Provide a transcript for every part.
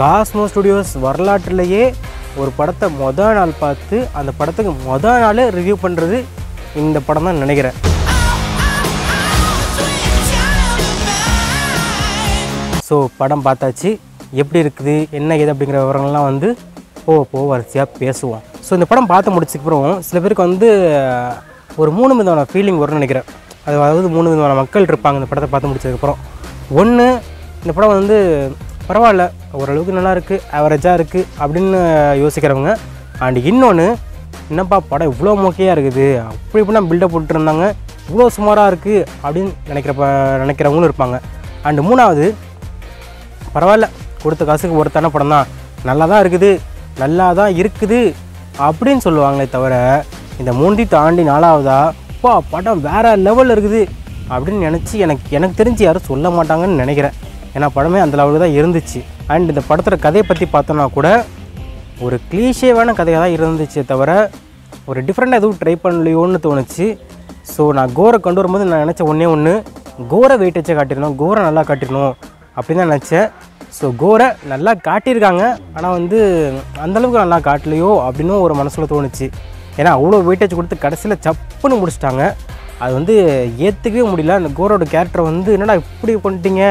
Cosmo studios வரலாற்றிலேயே ஒரு படத்தை மொதல் நாள் பார்த்து அந்த படத்துக்கு மொதல் நாள் ரிவ்யூ பண்ணுறது இந்த படம் தான் நினைக்கிறேன். ஸோ படம் பார்த்தாச்சு. எப்படி இருக்குது? என்ன ஏது அப்படிங்கிற விவரங்கள்லாம் வந்து போக போக வரிசையாக பேசுவோம். ஸோ இந்த படம் பார்த்து முடிச்சதுக்கப்புறம் சில பேருக்கு வந்து ஒரு மூணு விதமான ஃபீலிங் வரும்னு நினைக்கிறேன். அதாவது மூணு விதமான மக்கள் இருப்பாங்க இந்த படத்தை பார்த்து முடிச்சதுக்கப்புறம். ஒன்று இந்த படம் வந்து பரவாயில்ல. ஓரளவுக்கு நல்லா இருக்குது ஆவரேஜாக இருக்குது அப்படின்னு யோசிக்கிறவங்க. அண்ட் இன்னொன்று என்னப்பா படம் இவ்வளோ மொக்கையாக இருக்குது? அப்படி இப்படின்னா பில்டப் போட்டுருந்தாங்க. இவ்வளோ சுமாராக இருக்குது அப்படின்னு நினைக்கிறப்ப நினைக்கிறவங்களும் இருப்பாங்க. அண்டு மூணாவது பரவாயில்ல கொடுத்த காசுக்கு ஒருத்தான படம் தான். நல்லா தான் இருக்குது நல்லா தான் இருக்குது அப்படின்னு சொல்லுவாங்களே தவிர இந்த மூன்றி தாண்டி நாலாவதா அப்பா படம் வேறு லெவலில் இருக்குது அப்படின்னு நினச்சி எனக்கு எனக்கு தெரிஞ்சு யாரும் சொல்ல மாட்டாங்கன்னு நினைக்கிறேன். ஏன்னா படமே அந்த லெவலுக்கு தான் இருந்துச்சு. அண்ட் இந்த படத்தோட கதையை பற்றி பார்த்தோன்னா கூட ஒரு கிளீஷேவான கதையாக தான் இருந்துச்சே தவிர ஒரு டிஃப்ரெண்ட்டாக எதுவும் ட்ரை பண்ணலையோன்னு தோணுச்சு. ஸோ நான் கோரை கொண்டு வரும்போது நான் நினச்ச ஒன்றே ஒன்று கோரை வெயிட்டேஜை காட்டிடணும் கோரை நல்லா காட்டிடணும் அப்படின்னு தான் நினச்சேன். ஸோ கோரை நல்லா காட்டியிருக்காங்க. ஆனால் வந்து அந்தளவுக்கு நல்லா காட்டலையோ அப்படின்னு ஒரு மனசில் தோணுச்சு. ஏன்னா அவ்வளோ வெயிட்டேஜ் கொடுத்து கடைசியில் சப்புன்னு முடிச்சிட்டாங்க. அது வந்து ஏற்றுக்கவே முடியல. அந்த கோரோட கேரக்டரை வந்து என்னடா இப்படி பண்ணிட்டீங்க?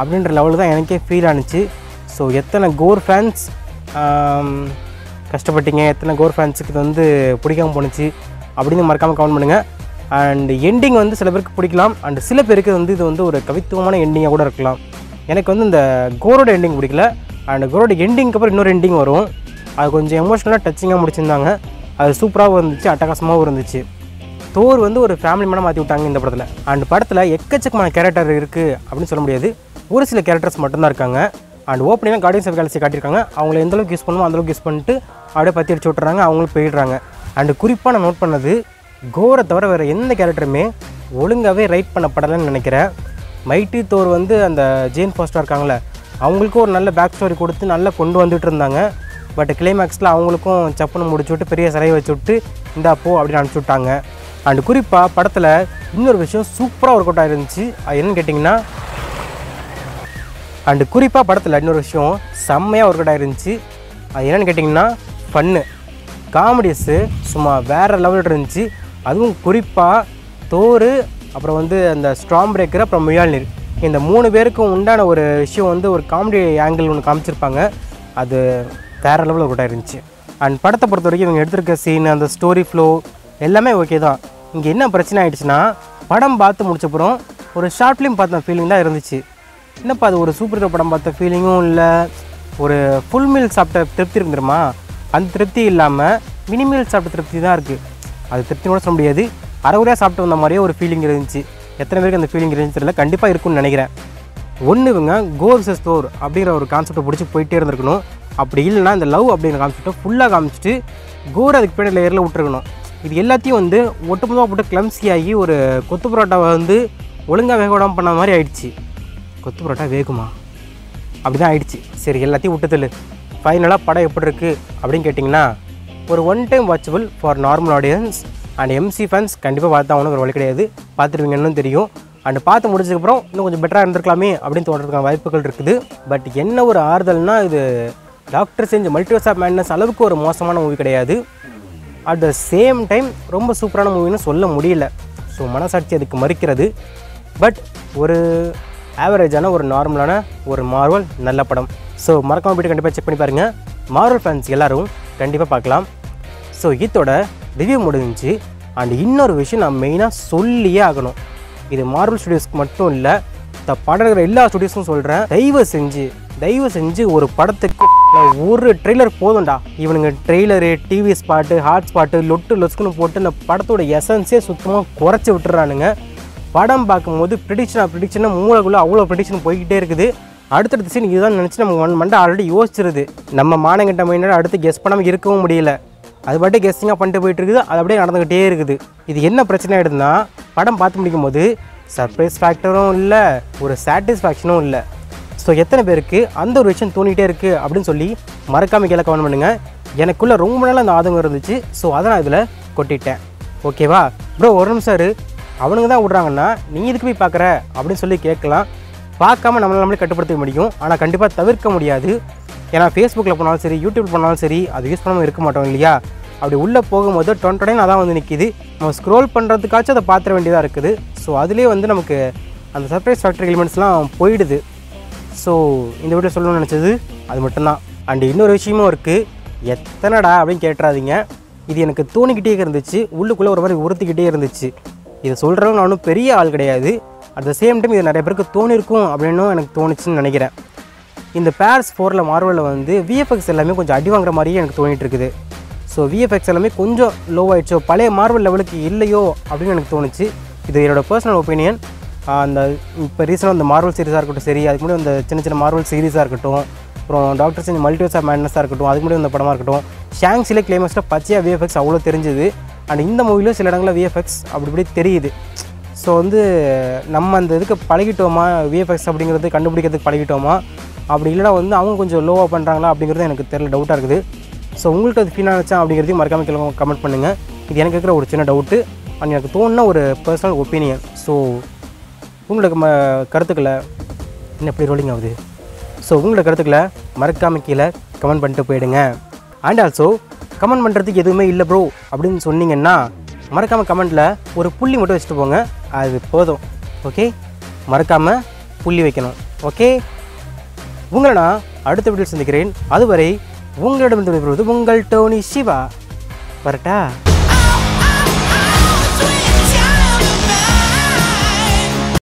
அப்படின்ற லெவலில் தான் எனக்கே ஃபீல் ஆனுச்சு. ஸோ எத்தனை கோர் ஃபேன்ஸ் கஷ்டப்பட்டீங்க. எத்தனை கோர் ஃபேன்ஸுக்கு இது வந்து பிடிக்காம போணுச்சு அப்படின்னு மறக்காமல் கமெண்ட் பண்ணுங்கள் அண்ட் எண்டிங் வந்து சில பேருக்கு பிடிக்கலாம். அண்ட் சில பேருக்கு வந்து இது வந்து ஒரு கவித்துவமான எண்டிங்காக கூட இருக்கலாம். எனக்கு வந்து இந்த கோரோட எண்டிங் பிடிக்கல. அண்ட் கோரோட எண்டிங்க்கு அப்புறம் இன்னொரு எண்டிங் வரும். அது கொஞ்சம் எமோஷ்னலாக டச்சிங்காக முடிச்சிருந்தாங்க. அது சூப்பராகவும் இருந்துச்சு அட்டகாசமாகவும் இருந்துச்சு. தோர் வந்து ஒரு ஃபேமிலி மேடம் மாற்றி விட்டாங்க இந்த படத்தில். அண்ட் படத்தில் எக்கச்சக்கமான கேரக்டர் இருக்குது அப்படின்னு சொல்ல முடியாது. ஒரு சில கேரக்டர்ஸ் மட்டும்தான் இருக்காங்க. அண்ட் ஓப்பனிங்காக கார்டியன்ஸ் ஆஃப் கேலக்ஸி காட்டியிருக்காங்க. அவங்கள எந்த அளவுக்கு யூஸ் பண்ணுமோ அந்தளவுக்கு யூஸ் பண்ணிட்டு அப்படியே பற்றி அடிச்சு விட்டுறாங்க. அவங்களும் போயிடுறாங்க. அண்ட் குறிப்பாக நான் நோட் பண்ணது கோரை தவிர வேறு எந்த கேரக்டருமே ஒழுங்காகவே ரைட் பண்ணப்படலைன்னு நினைக்கிறேன். மைட்டி தோர் வந்து அந்த ஜேன் ஃபாஸ்டாக இருக்காங்களே அவங்களுக்கும் ஒரு நல்ல பேக் ஸ்டோரி கொடுத்து நல்லா கொண்டு வந்துட்டு இருந்தாங்க. பட் கிளைமேக்ஸில் அவங்களுக்கும் சப்புன்னு முடிச்சு விட்டு பெரிய சிலையை வச்சு விட்டு இந்தா போ அப்படின்னு அனுப்பிச்சி விட்டாங்க. அண்ட் குறிப்பாக படத்தில் இன்னொரு விஷயம் சூப்பராக ஒர்க் அவுட் ஆயிருந்துச்சு. அது என்னன்னு கேட்டிங்கன்னா அண்டு குறிப்பாக படத்தில் இன்னொரு விஷயம் செம்மையாக ஒர்க் அவுட் ஆயிருந்துச்சு. அது என்னென்னு கேட்டிங்கன்னா ஃபன்னு காமெடிஸு சும்மா வேறு லெவலில் இருந்துச்சு. அதுவும் குறிப்பாக தோறு அப்புறம் வந்து அந்த ஸ்ட்ராங் பிரேக்கர் அப்புறம் முயால்நீர் இந்த மூணு பேருக்கும் உண்டான ஒரு விஷயம் வந்து ஒரு காமெடி ஆங்கிள் ஒன்று காமிச்சிருப்பாங்க. அது வேறு லெவலில் ஒர்க் அவுட் ஆயிருந்துச்சு. அண்ட் படத்தை பொறுத்த வரைக்கும் இவங்க எடுத்திருக்க சீன் அந்த ஸ்டோரி ஃப்ளோ எல்லாமே ஓகே தான். இங்கே என்ன பிரச்சனை ஆகிடுச்சுன்னா படம் பார்த்து முடிச்சப்புறம் ஒரு ஷார்ட் ஃபிலிம் பார்த்த ஃபீலிங் தான் இருந்துச்சு. என்னப்பா அது ஒரு சூப்பர் ஹீரோ படம் பார்த்த ஃபீலிங்கும் இல்லை? ஒரு ஃபுல் மீல் சாப்பிட்ட திருப்தி இருந்துருமா? அந்த திருப்தி இல்லாமல் மினி மீல் சாப்பிட்ட திருப்தி தான் இருக்குது அது திருப்தினோட சொல்ல முடியாது. அரைகுறையாக சாப்பிட்டு வந்த மாதிரியே ஒரு ஃபீலிங் இருந்துச்சு. எத்தனை பேருக்கு அந்த ஃபீலிங் இருந்துச்சு தெரியல. கண்டிப்பாக இருக்கும்னு நினைக்கிறேன். ஒன்று இவங்க கோர் ஸ்டோர் அப்படிங்கிற ஒரு கான்செப்டை பிடிச்சி போயிட்டே இருந்திருக்கணும். அப்படி இல்லைன்னா இந்த லவ் அப்படிங்கிற கான்செப்டை ஃபுல்லாக காமிச்சிட்டு கோர் அதுக்கு பின்னாடி லேயரில் விட்டுருக்கணும். இது எல்லாத்தையும் வந்து ஒட்டுமொத்தமாக போட்டு கிளம்சி ஆகி ஒரு கொத்து பரோட்டாவை வந்து ஒழுங்காக வேக விடாமல் பண்ண மாதிரி ஆயிடுச்சு. கொத்து பரோட்டா வேகுமா? அப்படி தான் ஆயிடுச்சு. சரி எல்லாத்தையும் விட்டுதல் ஃபைனலாக படம் எப்படி இருக்குது அப்படின்னு கேட்டிங்கன்னா ஒரு one time watchable for normal audience and MC fans கண்டிப்பாக பார்த்தா அவனுக்கு ஒரு வழி கிடையாது. பார்த்துருவீங்கன்னு தெரியும். அண்ட் பார்த்து முடிச்சதுக்கப்புறம் இன்னும் கொஞ்சம் பெட்டராக இருந்திருக்கலாமே அப்படின்னு தோன்றதுக்கான வாய்ப்புகள் இருக்குது. பட் என்ன ஒரு ஆறுதல்னால் இது டாக்டர் செஞ்ச மல்டிவர்ஸ் ஆஃப் மேட்னஸ் அளவுக்கு ஒரு மோசமான மூவி கிடையாது. அட் த சேம் டைம் ரொம்ப சூப்பரான மூவின்னு சொல்ல முடியல. ஸோ மனசாட்சி அதுக்கு மறுக்கிறது. பட் ஒரு ஆவரேஜான ஒரு நார்மலான ஒரு மார்வல் நல்ல படம். ஸோ மறக்காமல் போய்ட்டு கண்டிப்பாக செக் பண்ணி பாருங்கள் மார்வல் ஃபேன்ஸ் எல்லோரும் கண்டிப்பாக பார்க்கலாம். ஸோ இதோட ரிவ்யூ முடிஞ்சு அண்ட் இன்னொரு விஷயம் நான் மெயினாக சொல்லியே ஆகணும். இது மார்வல் ஸ்டுடியோஸ்க்கு மட்டும் இல்லை இந்த படம் இருக்கிற எல்லா ஸ்டுடியோஸும் சொல்கிறேன் தயவு செஞ்சு தயவு செஞ்சு ஒரு படத்துக்கு ஒரு ட்ரெய்லர் போதும்டா. இவனுங்க trailer TV spot hot spot லொட்டு லொஸ்க்குன்னு போட்டு இந்த படத்தோட எசன்ஸே சுத்தமாக குறைச்சி விட்டுறானுங்க. படம் பார்க்கும்போது ப்ரிடிக்ஷனாக ப்ரிடிக்ஷனாக மூளைக்குள்ளே அவ்வளோ ப்ரிடிக்ஷன் போய்கிட்டே இருக்குது. அடுத்தடுத்த சீன் இதுதான் நினச்சி நம்ம ஒன் மண்டை ஆல்ரெடி யோசிச்சிருது. நம்ம மானங்கிட்ட மைண்டோட அடுத்து கெஸ் பண்ணாமல் இருக்கவும் முடியல. அது பாட்டு கெஸ்டிங்காக பண்ணிட்டு போயிட்டு இருக்குது. அது அப்படியே நடந்துக்கிட்டே இருக்குது. இது என்ன பிரச்சனை ஆகிடுதுன்னா படம் பார்த்து முடிக்கும் போது சர்ப்ரைஸ் ஃபேக்டரும் இல்லை ஒரு சாட்டிஸ்ஃபேக்ஷனும் இல்லை. ஸோ எத்தனை பேருக்கு அந்த ஒரு விஷயம் தோணிகிட்டே இருக்குது அப்படின்னு சொல்லி மறக்காம கீழே கமெண்ட் பண்ணுங்கள் எனக்குள்ளே ரொம்ப நாள் அந்த ஆதங்கம் இருந்துச்சு. ஸோ அதை நான் இதில் கொட்டிட்டேன். ஓகேவா ப்ரோ ஒரு நிமிஷம் அவனுங்க தான் விட்றாங்கன்னா நீ இதுக்கு போய் பார்க்குற? அப்படின்னு சொல்லி கேட்கலாம். பார்க்காம நம்மளால நம்மளே கட்டுப்படுத்த முடியும். ஆனால் கண்டிப்பாக தவிர்க்க முடியாது. ஏன்னா ஃபேஸ்புக்கில் போனாலும் சரி யூடியூப் போனாலும் சரி அது யூஸ் பண்ணாமல் இருக்க மாட்டோம் இல்லையா? அப்படி உள்ளே போகும்போது டொன்டொடைன் அதான் வந்து நிற்கிது நம்ம ஸ்க்ரோல் பண்ணுறதுக்காச்சும் அதை பார்த்துட வேண்டியதாக இருக்குது. ஸோ அதுலேயே வந்து நமக்கு அந்த சர்ப்ரைஸ் ஃபேக்டரி எலிமெண்ட்ஸ்லாம் போயிடுது. ஸோ இந்த வீடியோ சொல்லணும்னு நினச்சது அது மட்டும்தான். அண்ட் இன்னொரு விஷயமும் இருக்குது எத்தனைடா அப்படின்னு கேட்டுறாதீங்க. இது எனக்கு தோணிக்கிட்டே இருந்துச்சு. உள்ளுக்குள்ளே ஒரு மாதிரி உறுத்திக்கிட்டே இருந்துச்சு. இதை சொல்கிறவங்க நான் ஒன்றும் பெரிய ஆள் கிடையாது. அட் த சேம் டைம் இது நிறைய பேருக்கு தோணிருக்கும் அப்படின்னும் எனக்கு தோணுச்சுன்னு நினைக்கிறேன். இந்த பேர்ஸ் ஃபோரில் மார்வலில் வந்து விஎஃப்எக்ஸ் எல்லாமே கொஞ்சம் அடி வாங்குற மாதிரியே எனக்கு தோணிட்டு இருக்குது ஸோ விஎஃப்எக்ஸ் எல்லாமே கொஞ்சம் லோ ஆயிடுச்சோ. பழைய மார்வல் லெவலுக்கு இல்லையோ அப்படின்னு எனக்கு தோணுச்சு. இது என்னோட பர்சனல் ஒப்பீனியன் அந்த இப்போ ரீசெண்டாக அந்த மார்வல் சீரிஸாக இருக்கட்டும் சரி அதுக்கு முன்னாடி அந்த சின்ன சின்ன மார்வல் சீரிஸாக இருக்கட்டும் அப்புறம் டாக்டர் செஞ்சு மல்டிவர்ஸ் ஆஃப் மேட்னஸாக இருக்கட்டும் அதுக்கு முன்னாடி அந்த படமாக இருக்கட்டும் ஷாங்ஸிலே கிளைமேக்ஸில் பச்சையாக விஎஃப்எக்ஸ் அவ்வளோ தெரிஞ்சுது. அண்ட் இந்த மூவிலும் சில இடங்களில் விஎஃப்எக்ஸ் அப்படி இப்படி தெரியுது. ஸோ வந்து நம்ம அந்த இதுக்கு பழகிட்டோமா? விஎஃப்எக்ஸ் அப்படிங்கிறது கண்டுபிடிக்கிறதுக்கு பழகிட்டோமா? அப்படி இல்லைனா வந்து அவங்க கொஞ்சம் லோவாக பண்ணுறாங்களா அப்படிங்கிறது எனக்கு தெரியல. டவுட்டாக இருக்குது. ஸோ உங்களுக்கு அது ஃபீல் ஆச்சா அப்படிங்கிறதையும் மறக்காமல் கிளம்ப கமெண்ட் பண்ணுங்கள் இது எனக்கு இருக்கிற ஒரு சின்ன டவுட்டு அண்ட் எனக்கு தோணுன ஒரு பர்சனல் ஒப்பீனியன் ஸோ உங்களோட ம கருத்துக்களை என்ன எப்படி ரோலிங் ஆகுது? ஸோ உங்களோட கருத்துக்களை மறக்காமல் கீழே கமெண்ட் பண்ணிட்டு போயிடுங்க. அண்ட் ஆல்சோ கமெண்ட் பண்ணுறதுக்கு எதுவுமே இல்லை ப்ரோ அப்படின்னு சொன்னீங்கன்னா மறக்காமல் கமெண்ட்டில் ஒரு புள்ளி மட்டும் வச்சுட்டு போங்க. அது போதும். ஓகே மறக்காமல் புள்ளி வைக்கணும். ஓகே உங்களை நான் அடுத்த வீட்டில் சந்திக்கிறேன். அதுவரை உங்களிடம் விடைபெறுவது உங்கள் டோனி சிவா. வரட்டா?